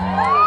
Oh!